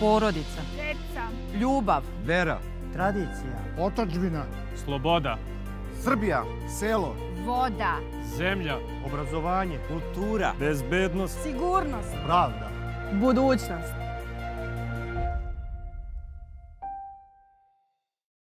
porodica, Deca. ljubav, vera, tradicija, otačbina, sloboda, Srbija, selo, voda, zemlja, obrazovanje, kultura, bezbednost, sigurnost, pravda, budućnost.